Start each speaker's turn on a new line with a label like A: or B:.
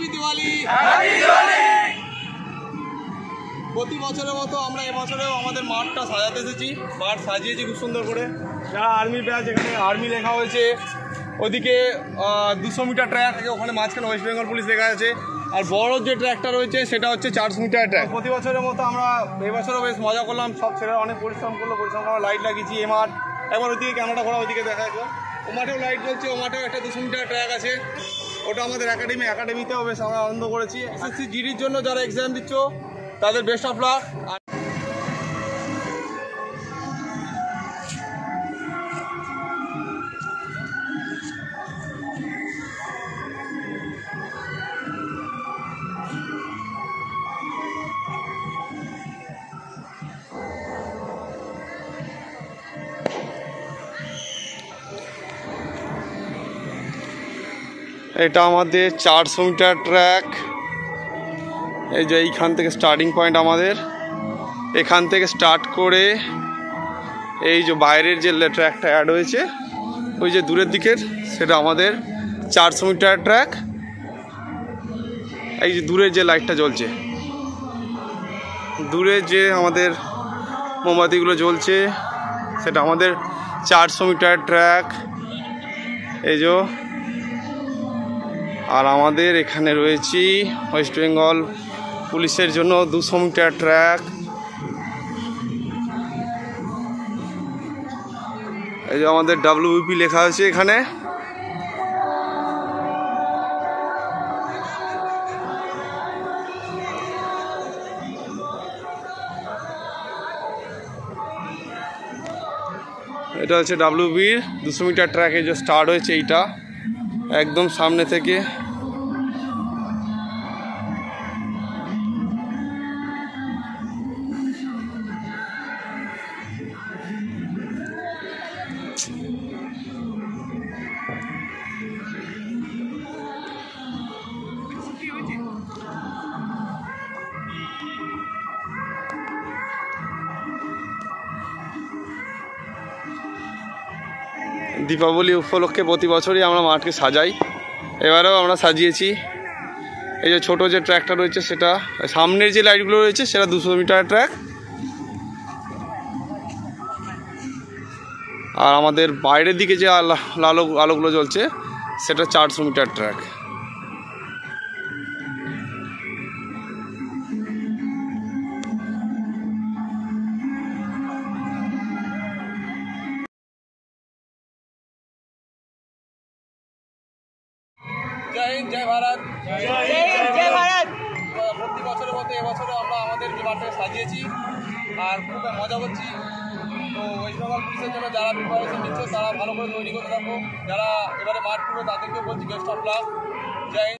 A: Happy Diwali প্রতি বছরের মতো আমরা এবছরেও আমাদের মাঠটা সাজাতে এসেছি। মাঠ সাজিয়েছি খুব সুন্দর করে। যারা আর্মি ব্যাচ এখানে আর্মি লেখা হয়েছে। ওদিকে দুশো মিটার ট্র্যাক ওখানে মাঝখানে ওয়েস্ট বেঙ্গল পুলিশ লেখা আছে। আর বড় যে ট্র্যাকটা রয়েছে সেটা হচ্ছে চারশো মিটার ট্র্যাক প্রতি বছরের মতো আমরা এবছরও বেশ মজা করলাম। সব ছেলেরা অনেক পরিশ্রম করল। পরিশ্রম করা লাইট লাগিয়েছি এ মাঠ। একবার ওদিকে ক্যামেরাটা ঘোরা ওদিকে দেখা যাবে ও মাঠেও লাইট জ্বলছে ও মাঠেও একটা দুশো মিটার ট্র্যাক আছে। ওটা আমাদের একাডেমি একাডেমিতেও বেশ আমরা আনন্দ করেছি। এসএসসি জিডির জন্য যারা এক্সাম দিচ্ছ, তাদের বেস্ট অফ লাক এটা আমাদের চারশো মিটার ট্র্যাক। এই যে এইখান থেকে স্টার্টিং পয়েন্ট আমাদের। এখান থেকে স্টার্ট করে এই যে বাইরের যে ট্র্যাকটা অ্যাড হয়েছে, ওই যে দূরের দিকের, সেটা আমাদের চারশো মিটার ট্র্যাক। এই যে দূরের যে লাইটটা জ্বলছে। দূরে যে আমাদের মোমবাতিগুলো জ্বলছে, সেটা আমাদের চারশো মিটার ট্র্যাক। এই যে আর আমাদের এখানে রয়েছি ওয়েস্ট বেঙ্গল পুলিশের জন্য দুশো মিটার ট্র্যাক। এই যে আমাদের ডাব্লিউপি লেখা আছে এখানে। এটা হচ্ছে ডাব্লিউবির দুশো মিটার ট্র্যাকে যে স্টার্ট হয়েছে এইটা। একদম সামনে থেকে। দীপাবলি উপলক্ষে প্রতি বছরই আমরা মাঠকে সাজাই। এবারেও আমরা সাজিয়েছি। এই যে ছোটো যে ট্র্যাকটা রয়েছে সেটা, সামনের যে লাইটগুলো রয়েছে সেটা দুশো মিটার ট্র্যাক। আর আমাদের বাইরের দিকে যে আলো আলো, আলোগুলো জ্বলছে, সেটা চারশো মিটার ট্র্যাক। জয় হিন্দ জয় ভারত।
B: জয় ভারত।
A: প্রতি বছরের মতো এবছরও আমরা আমাদের যে মাঠটাকে সাজিয়েছি আর খুব মজা করছি। তো ওয়েস্ট বেঙ্গল পুলিশের জন্য যারা প্রিপারেশন নিচ্ছে তারা ভালো করে তৈরি করতে থাকো। যারা এবারে মাঠ পুরো তাদেরকেও বলছি বেস্ট অফ লাক জয় হিন্দ।